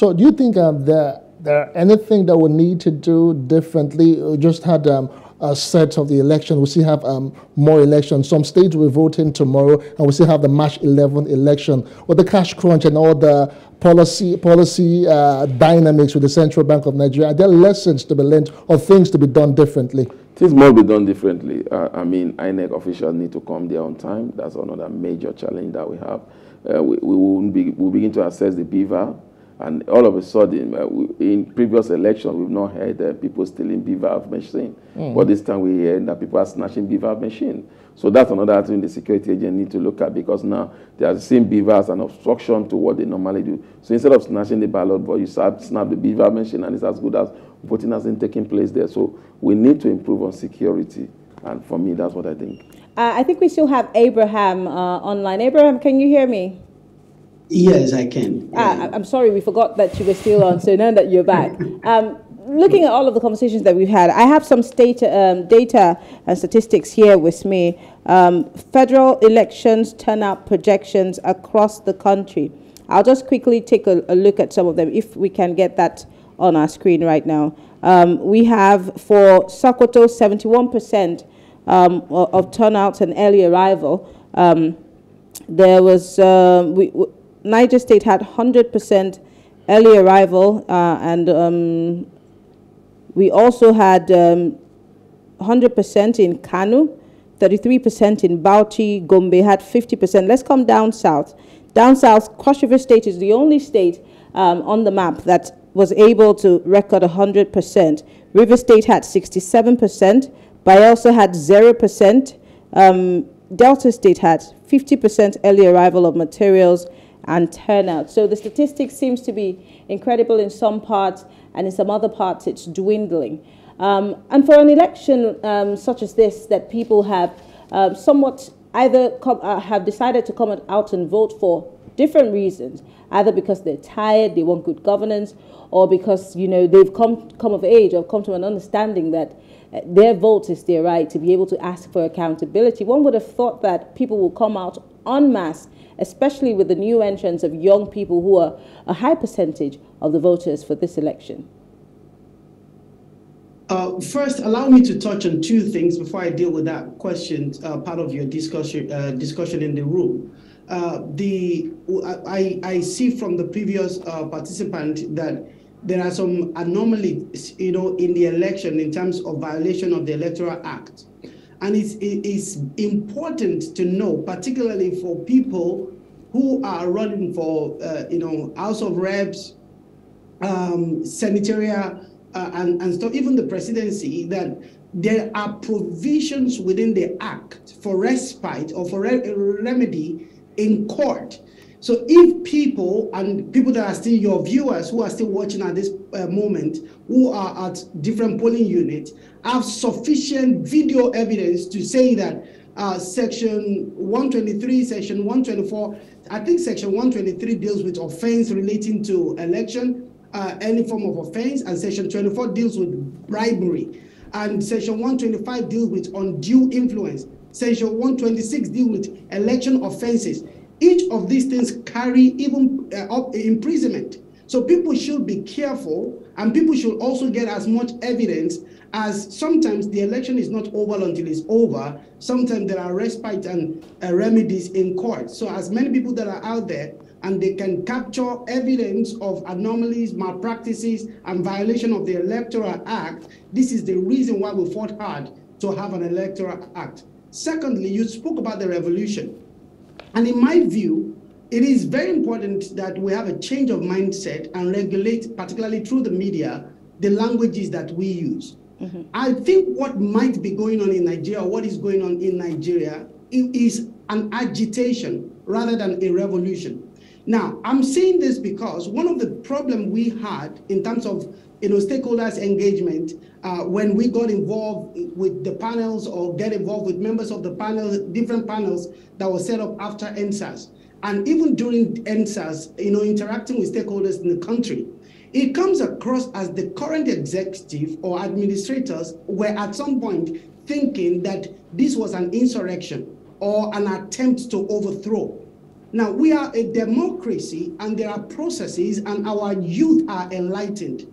So do you think um, there, there anything that we need to do differently? We just had um, a set of the election. We still have um, more elections. Some states will vote in tomorrow, and we still have the March 11th election. With the cash crunch and all the policy policy uh, dynamics with the Central Bank of Nigeria, are there lessons to be learned or things to be done differently? Things must be done differently. Uh, I mean, INEC officials need to come there on time. That's another major challenge that we have. Uh, we, we will be, we'll begin to assess the BVAS and all of a sudden, uh, we, in previous elections, we've not heard uh, people stealing BVAS machine. Mm. But this time we hear that people are snatching BVAS machine. So that's another thing the security agent need to look at because now they are seeing BVAS as an obstruction to what they normally do. So instead of snatching the ballot boy, you snap, snap the BVAS machine and it's as good as voting hasn't taken place there. So we need to improve on security. And for me, that's what I think. Uh, I think we still have Abraham uh, online. Abraham, can you hear me? Yes, I can. Ah, I'm sorry, we forgot that you were still on, so now that you're back. Um, looking at all of the conversations that we've had, I have some state, um, data and statistics here with me. Um, federal elections turnout projections across the country. I'll just quickly take a, a, look at some of them if we can get that on our screen right now. Um, we have for Sokoto 71% um, of turnout and early arrival. Um, there was, uh, we, Niger State had 100% early arrival, uh, and um, we also had 100% um, in Kano, 33% in Bauchi, Gombe had 50%. Let's come down south. Down south, Cross River State is the only state um, on the map that was able to record 100%. River State had 67%, Bayelsa had 0%, um, Delta State had 50% early arrival of materials, and turnout. So the statistics seems to be incredible in some parts, and in some other parts it's dwindling. Um, and for an election um, such as this, that people have uh, somewhat either uh, have decided to come out and vote for different reasons, either because they're tired, they want good governance, or because you know they've come come of age or come to an understanding that uh, their vote is their right to be able to ask for accountability. One would have thought that people will come out en masse especially with the new entrance of young people who are a high percentage of the voters for this election? Uh, first, allow me to touch on two things before I deal with that question, uh, part of your discussion, uh, discussion in the room. Uh, the I, I see from the previous uh, participant that there are some anomalies, you know, in the election in terms of violation of the Electoral Act. And it's, it's important to know, particularly for people who are running for, uh, you know, House of Reps, um, uh, and, and stuff, even the presidency, that there are provisions within the act for respite or for re remedy in court. So if people and people that are still your viewers who are still watching at this uh, moment, who are at different polling units, have sufficient video evidence to say that uh, section 123, section 124, I think section 123 deals with offense relating to election, uh, any form of offense, and section 24 deals with bribery, and section 125 deals with undue influence. Section 126 deals with election offenses. Each of these things carry even uh, up imprisonment. So people should be careful, and people should also get as much evidence as sometimes the election is not over until it's over. Sometimes there are respite and uh, remedies in court. So as many people that are out there and they can capture evidence of anomalies, malpractices, and violation of the Electoral Act, this is the reason why we fought hard to have an Electoral Act. Secondly, you spoke about the revolution. And in my view, it is very important that we have a change of mindset and regulate, particularly through the media, the languages that we use. Mm-hmm. I think what might be going on in Nigeria, what is going on in Nigeria, is an agitation rather than a revolution. Now, I'm saying this because one of the problems we had in terms of you know stakeholders engagement uh, when we got involved with the panels or get involved with members of the panel, different panels that were set up after EndSARS, and even during EndSARS, you know, interacting with stakeholders in the country it comes across as the current executive or administrators were at some point thinking that this was an insurrection or an attempt to overthrow. Now, we are a democracy and there are processes, and our youth are enlightened.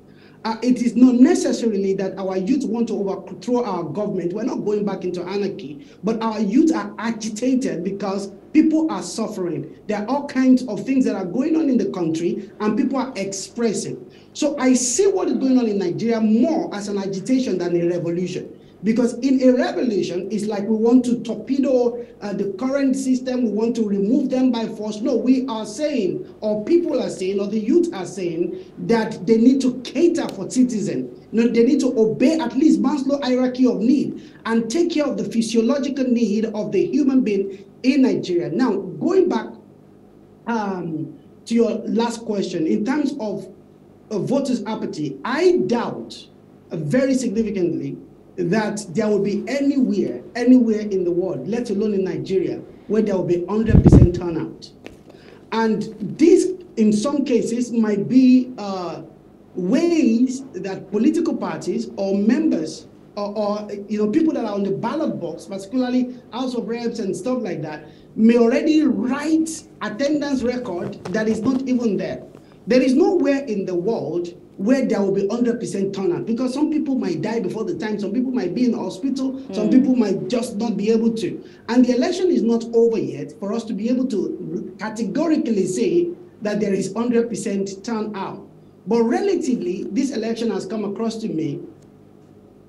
Uh, it is not necessarily that our youth want to overthrow our government. We're not going back into anarchy, but our youth are agitated because people are suffering. There are all kinds of things that are going on in the country, and people are expressing. So I see what is going on in Nigeria more as an agitation than a revolution. Because in a revolution, it's like we want to torpedo uh, the current system, we want to remove them by force. No, we are saying, or people are saying, or the youth are saying, that they need to cater for citizens. No, they need to obey at least Maslow's hierarchy of need and take care of the physiological need of the human being in Nigeria. Now, going back um, to your last question, in terms of voters' apathy, I doubt uh, very significantly that there will be anywhere, anywhere in the world, let alone in Nigeria, where there will be 100% turnout. And this, in some cases, might be uh, ways that political parties or members or, or, you know people that are on the ballot box, particularly House of Reps and stuff like that, may already write attendance record that is not even there. There is nowhere in the world where there will be 100% turnout because some people might die before the time, some people might be in hospital, mm. some hmm. people might just not be able to. And the election is not over yet for us to be able to categorically say that there is 100% turnout. But relatively, this election has come across to me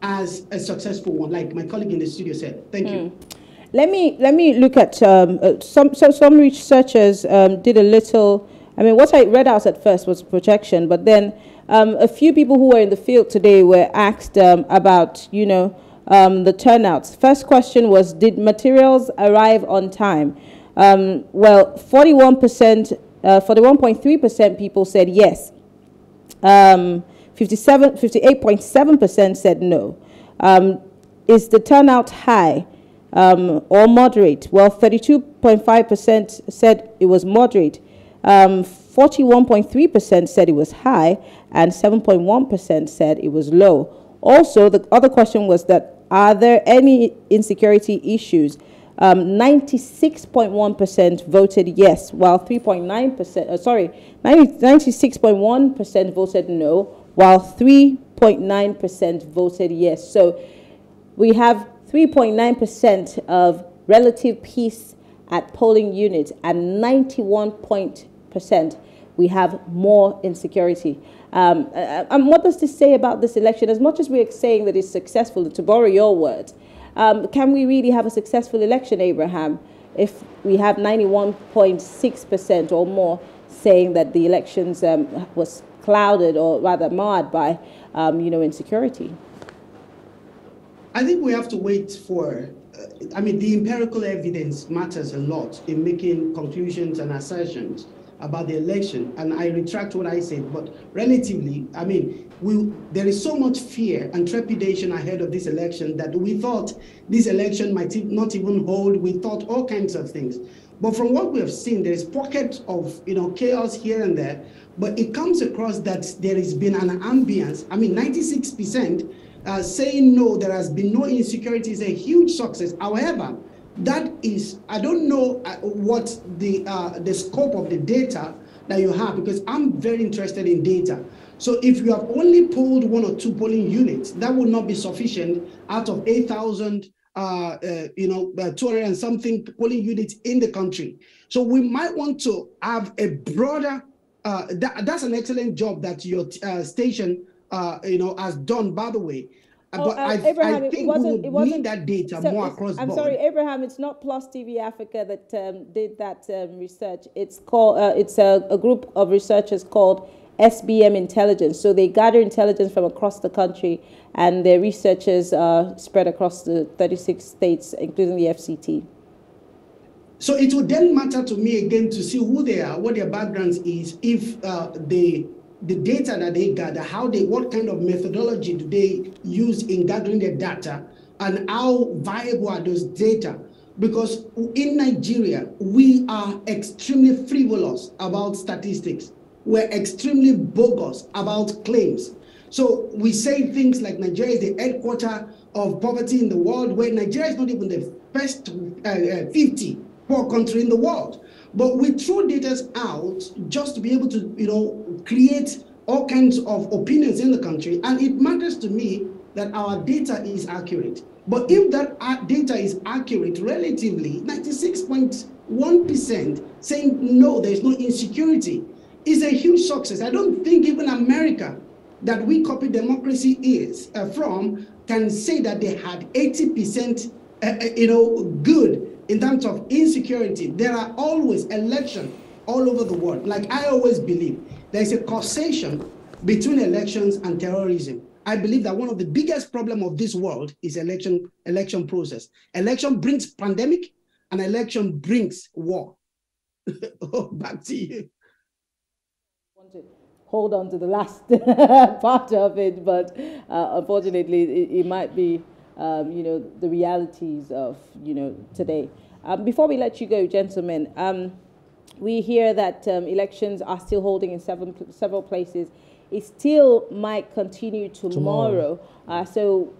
as a successful one, like my colleague in the studio said. Thank mm. you. Hmm. Let me let me look at um, uh, some some researchers um, did a little. I mean, what I read out at first was projection, but then um, a few people who were in the field today were asked um, about, you know, um, the turnouts. First question was, did materials arrive on time? Um, well, 41%, uh, 41.3% people said yes. Um, 57, 58.7% said no. Um, is the turnout high or moderate? Well, 32.5% said it was moderate. 41.3% said it was high, and 7.1% said it was low. Also, the other question was that are there any insecurity issues? 96.1% um, voted yes, while 3.9%, uh, sorry, 96.1% voted no, while 3.9% voted yes. So we have 3.9% of relative peace at polling units and 91% we have more insecurity. Um, uh, and what does this say about this election? As much as we're saying that it's successful, to borrow your words, um, can we really have a successful election, Abraham, if we have 91.6% or more saying that the elections um, was clouded or rather marred by, um, you know, insecurity? I think we have to wait for, I mean, the empirical evidence matters a lot in making conclusions and assertions about the election, and I retract what I said, but relatively, I mean, we, there is so much fear and trepidation ahead of this election that we thought this election might not even hold. We thought all kinds of things. But from what we have seen, there is pockets of you know chaos here and there, but it comes across that there has been an ambience. I mean, 96% uh, saying no, there has been no insecurity is a huge success. However, that is, I don't know uh, what the, uh, the scope of the data that you have because I'm very interested in data. So if you have only pulled one or two polling units, that would not be sufficient out of 8,000, uh, uh, you know, uh, 200 and something polling units in the country. So we might want to have a broader, uh, that, that's an excellent job that your uh, station, uh, you know, has done, by the way. Oh, but uh, I, Abraham, I think it wasn't, we it wasn't, need that data so more across I'm board. sorry, Abraham. It's not Plus TV Africa that um, did that um, research. It's called. Uh, it's a, a, group of researchers called SBM Intelligence. So they gather intelligence from across the country, and their researchers are spread across the 36 states, including the FCT. So it would then matter to me again to see who they are, what their backgrounds is, if uh, they the data that they gather, how they, what kind of methodology do they use in gathering the data, and how viable are those data? Because in Nigeria, we are extremely frivolous about statistics. We're extremely bogus about claims. So we say things like Nigeria is the headquarter of poverty in the world, where Nigeria is not even the first uh, uh, 50 poor country in the world. But we throw data out just to be able to, you know, create all kinds of opinions in the country. And it matters to me that our data is accurate. But if that uh, data is accurate relatively, 96.1% saying no, there's no insecurity, is a huge success. I don't think even America, that we copy democracy is uh, from, can say that they had 80% uh, uh, you know, good in terms of insecurity. There are always elections all over the world. Like I always believe, there is a causation between elections and terrorism. I believe that one of the biggest problem of this world is election election process. Election brings pandemic, and election brings war. oh, back to you. Hold on to the last part of it, but uh, unfortunately, it, it, might be, um, you know, the realities of, you know, today. Um, before we let you go, gentlemen, um, we hear that um, elections are still holding in several, several places it still might continue tomorrow. tomorrow. Uh, so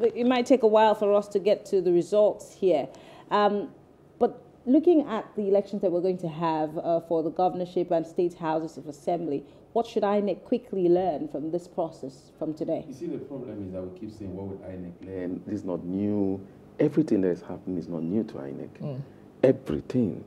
it might take a while for us to get to the results here. Um, but looking at the elections that we're going to have uh, for the governorship and state houses of assembly, what should INEC quickly learn from this process from today? You see, the problem is that we keep saying, what would INEC learn? This is not new. Everything that is happening is not new to INEC. Mm. Everything.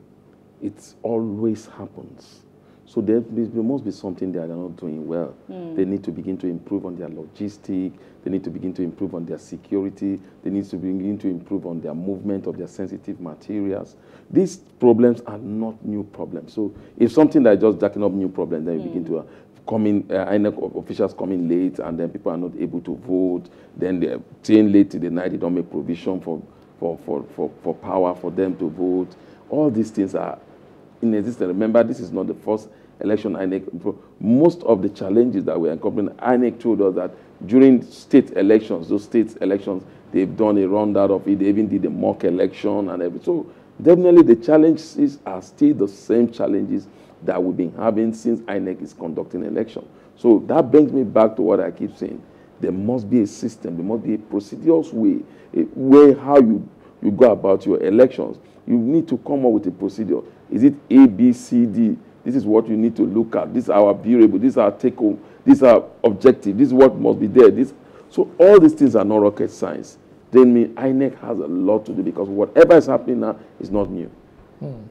It always happens. So there, there, must be something they are not doing well. Mm. They need to begin to improve on their logistic. They need to begin to improve on their security. They need to begin to improve on their movement of their sensitive materials. These problems are not new problems. So if something that is just jacking up new problems, then mm. you begin to uh, come in, uh, INEC officials come in late, and then people are not able to vote. Then they're staying late to the night. They don't make provision for, for, for, for, for power for them to vote. All these things are in existence. Remember, this is not the first election INEC. Most of the challenges that we're encountering, INEC told us that during state elections, those state elections, they've done a rundown of it. They even did a mock election and everything. So definitely the challenges are still the same challenges that we've been having since INEC is conducting election. So that brings me back to what I keep saying. There must be a system, there must be a procedures way, a way how you, you go about your elections. You need to come up with a procedure. Is it A, B, C, D? This is what you need to look at. This is our variable. This is our take home. This is our objective. This is what must be there. This, so all these things are not rocket science. Then mean INEC has a lot to do because whatever is happening now is not new. Hmm.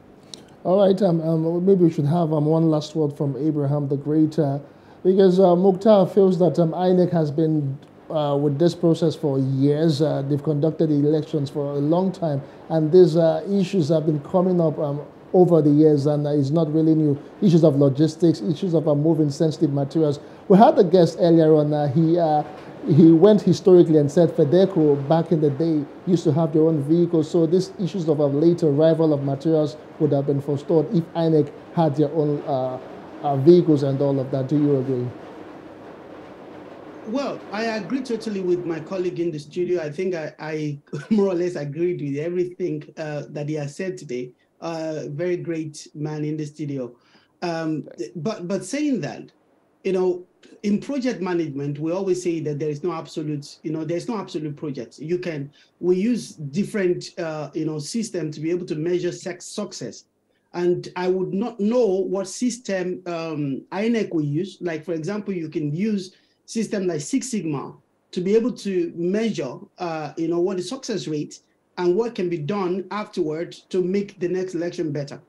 All right. Um, um, maybe we should have um, one last word from Abraham the Great, uh, because uh, Mukhtar feels that um, INEC has been uh, with this process for years. Uh, they've conducted elections for a long time, and these uh, issues have been coming up um, over the years, and uh, it's not really new. Issues of logistics, issues of uh, moving sensitive materials. We had a guest earlier on. Uh, he he went historically and said FEDECO back in the day used to have their own vehicles. So these issues of a late arrival of materials would have been forestalled if INEC had their own vehicles and all of that. Do you agree? Well, I agree totally with my colleague in the studio. I think I, I more or less agreed with everything uh, that he has said today a very great man in the studio. Um, but but saying that, you know, in project management, we always say that there is no absolute, you know, there's no absolute project. You can we use different, uh, you know, system to be able to measure sex success. And I would not know what system um, INEC will use. Like for example, you can use system like Six Sigma to be able to measure, uh, you know, what the success rate and what can be done afterwards to make the next election better.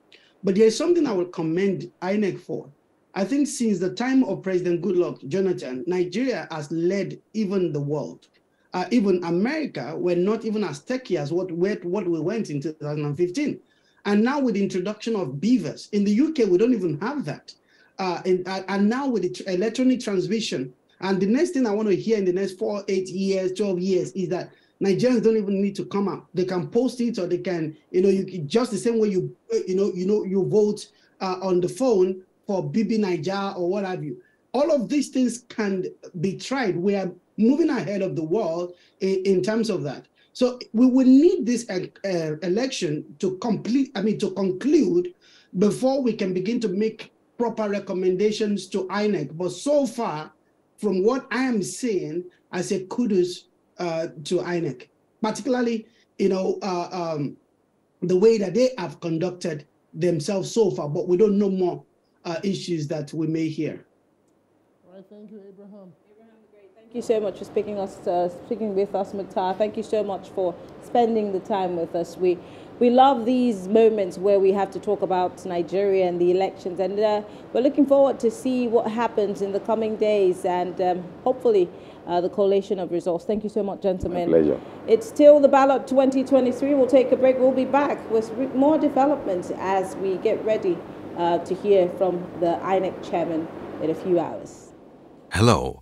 But there is something I will commend INEC for. I think since the time of President Goodluck Jonathan, Nigeria has led even the world. Uh, even America were not even as techy as what, what we went in 2015. And now with the introduction of BVAS, in the UK, we don't even have that. Uh, and, and now with the electronic transmission, and the next thing I want to hear in the next four, eight years, 12 years is that Nigerians don't even need to come out. They can post it or they can, you know, you just the same way you, you know, you know, you vote uh, on the phone for BBNaija or what have you. All of these things can be tried. We are moving ahead of the world in, in terms of that. So we will need this uh, uh, election to complete, I mean, to conclude before we can begin to make proper recommendations to INEC. But so far, from what I am seeing, I say kudos uh, to INEC, particularly, you know, uh, um, the way that they have conducted themselves so far, but we don't know more uh, issues that we may hear. All right, thank you, Abraham. Thank you so much for speaking us, uh, speaking with us, Mukhtar. Thank you so much for spending the time with us. We we love these moments where we have to talk about Nigeria and the elections, and uh, we're looking forward to see what happens in the coming days, and um, hopefully. Uh, the collation of results. Thank you so much, gentlemen. My pleasure. It's still the ballot 2023. We'll take a break. We'll be back with more developments as we get ready uh, to hear from the INEC chairman in a few hours. Hello.